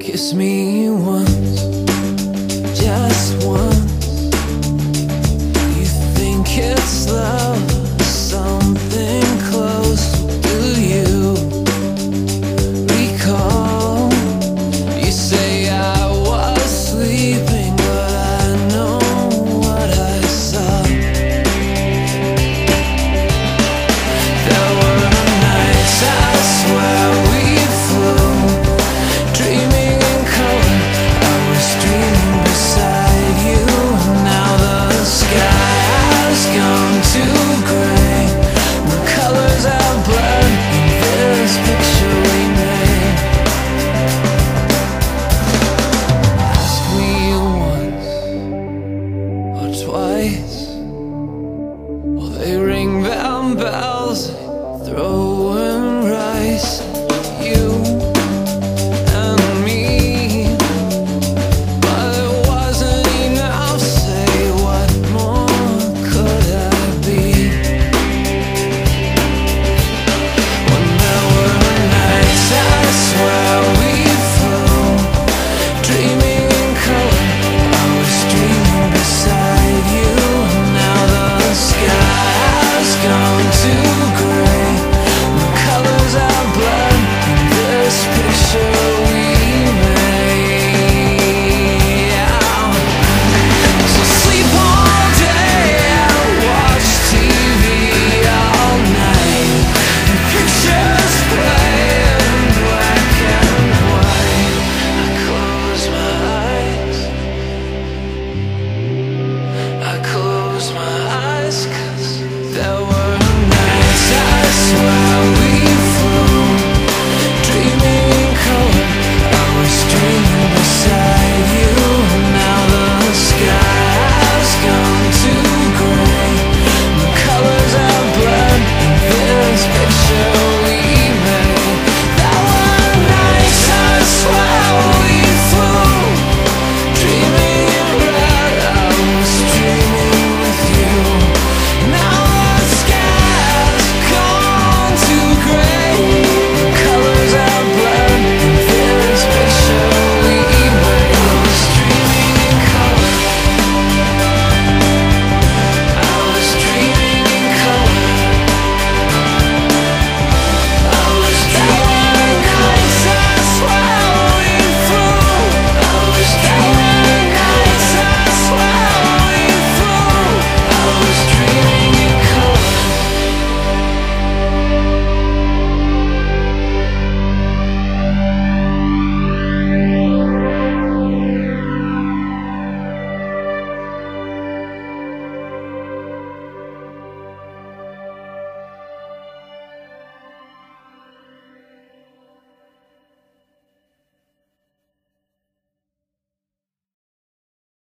Kiss me once, bells, throwing rice.